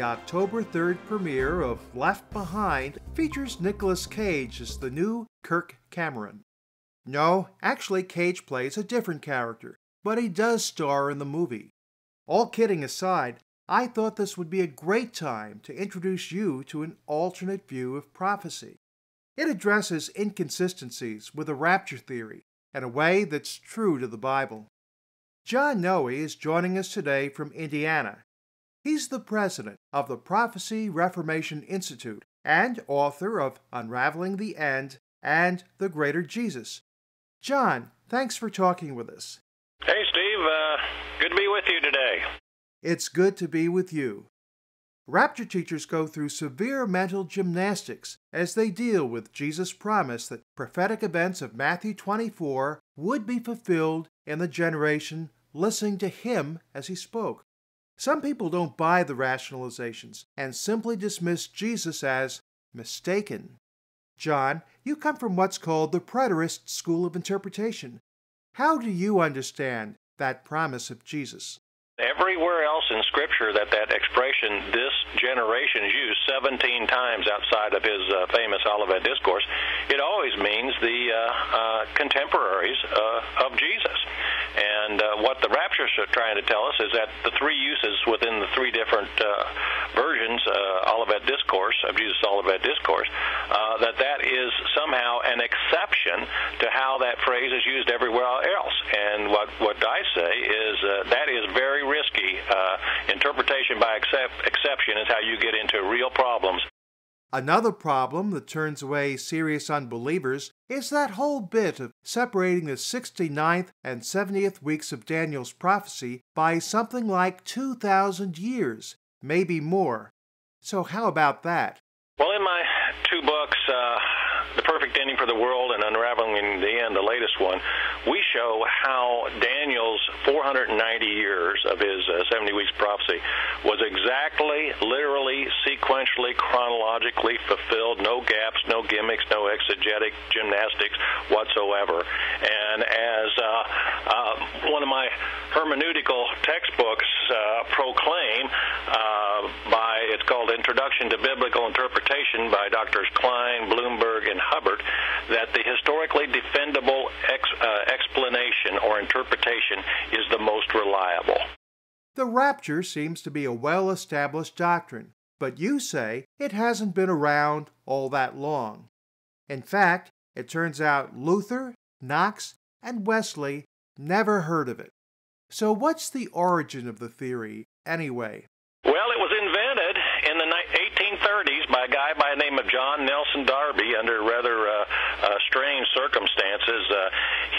the October 3rd premiere of Left Behind features Nicolas Cage as the new Kirk Cameron. No, actually, Cage plays a different character, but he does star in the movie. All kidding aside, I thought this would be a great time to introduce you to an alternate view of prophecy. It addresses inconsistencies with the rapture theory in a way that's true to the Bible. John Noe is joining us today from Indiana. He's the president of the Prophecy Reformation Institute and author of Unraveling the End and The Greater Jesus. John, thanks for talking with us. Hey, Steve. Uh, good to be with you today. It's good to be with you. Rapture teachers go through severe mental gymnastics as they deal with Jesus' promise that prophetic events of Matthew 24 would be fulfilled in the generation listening to him as he spoke. Some people don't buy the rationalizations and simply dismiss Jesus as mistaken. John, you come from what's called the preterist school of interpretation. How do you understand that promise of Jesus? Everywhere else in Scripture that that expression, this generation, is used 17 times outside of his uh, famous Olivet Discourse, it always means the uh, uh, contemporaries uh, of Jesus. Uh, the raptures are trying to tell us is that the three uses within the three different uh, versions, Olivet Discourse, of Jesus' Olivet Discourse, that that is somehow an exception to how that phrase is used everywhere else. And what, what I say is that is very risky. Uh, interpretation by exception is how you get into real problems. Another problem that turns away serious unbelievers is that whole bit of separating the 69th and 70th weeks of Daniel's prophecy by something like 2,000 years, maybe more. So, how about that? Well, in my two books, uh, The Perfect Ending for the World and Unraveling the End, the latest one, we show how Daniel's 490 years of his uh, 70 weeks prophecy was exactly, literally, sequentially, chronologically fulfilled. No gaps, no gimmicks, no exegetic gymnastics whatsoever. And as uh, uh, one of my hermeneutical textbooks uh, proclaim, uh, by called Introduction to Biblical Interpretation by Drs. Klein, Blomberg, and Hubbard, that the historically defendable ex, uh, explanation or interpretation is the most reliable. The rapture seems to be a well established doctrine, but you say it hasn't been around all that long. In fact, it turns out Luther, Knox, and Wesley never heard of it. So, what's the origin of the theory, anyway? John Nelson Darby under rather uh, uh, strange circumstances. Uh,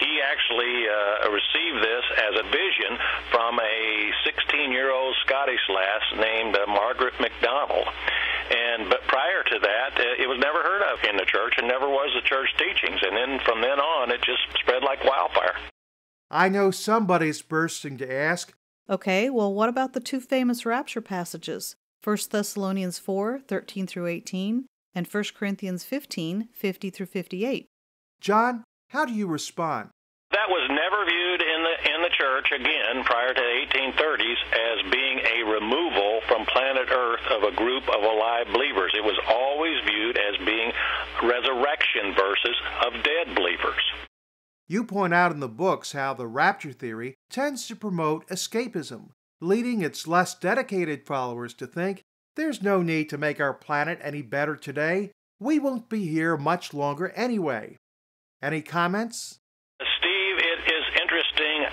he actually uh, received this as a vision from a 16-year-old Scottish lass named uh, Margaret MacDonald. And but prior to that, uh, it was never heard of in the church, and never was the church teachings. And then from then on, it just spread like wildfire. I know somebody's bursting to ask. Okay, well, what about the two famous rapture passages? 1 Thessalonians 4 13 through 18, and 1 Corinthians 15 50 through 58. John, how do you respond? That was never viewed in the in the church again prior to the 1830s as being a removal from planet Earth of a group of alive believers. It was always viewed as being resurrection verses of dead believers. You point out in the books how the rapture theory tends to promote escapism, leading its less dedicated followers to think there's no need to make our planet any better today. We won't be here much longer anyway. Any comments?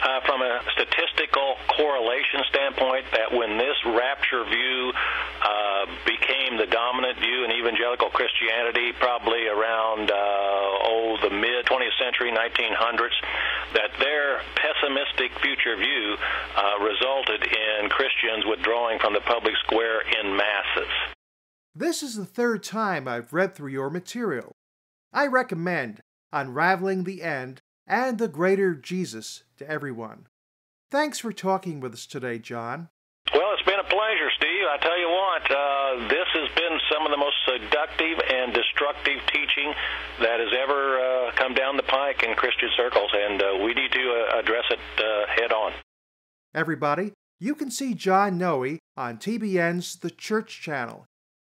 Uh, from a statistical correlation standpoint that when this rapture view uh, became the dominant view in evangelical Christianity, probably around uh, oh the mid 20th century, 1900s, that their pessimistic future view uh, resulted in Christians withdrawing from the public square in masses. This is the third time I've read through your material. I recommend Unraveling the End and the Greater Jesus to everyone. Thanks for talking with us today, John. Well, it's been a pleasure, Steve. I tell you what, uh, this has been some of the most seductive and destructive teaching that has ever uh, come down the pike in Christian circles, and uh, we need to uh, address it uh, head on. Everybody, you can see John Noe on TBN's The Church Channel.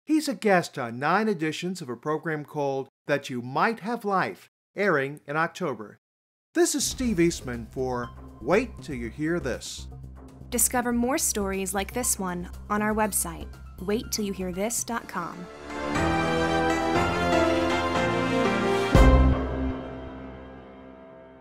He's a guest on nine editions of a program called That You Might Have Life, airing in October. This is Steve Eastman for Wait Till You Hear This. Discover more stories like this one on our website, waittillYouHearThis.com.